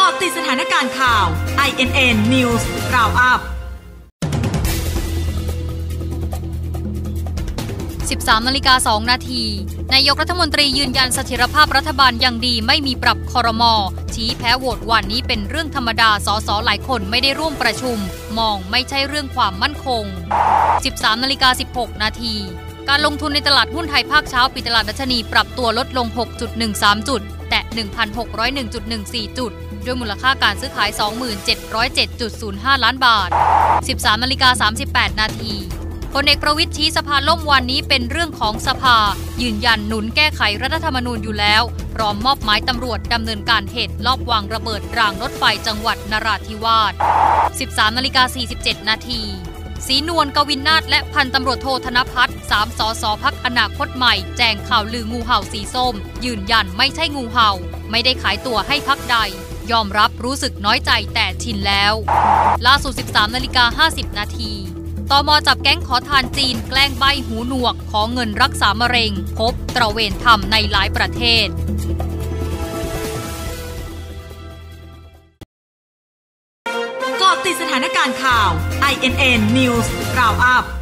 กาะติดสถานการณ์ข่าว INN News Roundup 13นาฬิกา2นาที นายกรัฐมนตรียืนยันเสถียรภาพรัฐบาลย่างดีไม่มีปรับคอรมอ ชี้แพ้โหวตวันนี้เป็นเรื่องธรรมดา สสหลายคนไม่ได้ร่วมประชุม มองไม่ใช่เรื่องความมั่นคง 13นาฬิกา16 นาทีการลงทุนในตลาดหุ้นไทยภาคเช้าปิดตลาดดัชนีปรับตัวลดลง 6.13 จุด 1,601.14 จุด ด้วยมูลค่าการซื้อขาย2707.05 ล้านบาท 13นาฬิกา38 นาทีพลเอกประวิทย์ชี้สภาล่มวันนี้เป็นเรื่องของสภา ยืนยันหนุนแก้ไขรัฐธรรมนูญอยู่แล้ว พร้อมมอบหมายตำรวจดำเนินการเหตุลอบวางระเบิดรางรถไฟจังหวัดนราธิวาส 13นาฬิกา47 นาที สีนวลกวินนาถและพันตำรวจโทธนพัฒน์สามสสพักอนาคตใหม่ แจงข่าวลืองูเห่าสีส้ม ยืนยันไม่ใช่งูเห่า ไม่ได้ขายตัวให้พักใด ยอมรับรู้สึกน้อยใจแต่ชินแล้ว ล่าสุด 13นาฬิกา50 นาทีตมจับแก๊งขอทานจีนแกล้งใบหูหนวก ขอเงินรักษามะเร็ง พบตระเวนทำในหลายประเทศาะติดสถานการณ์ข่าว INN News Roundup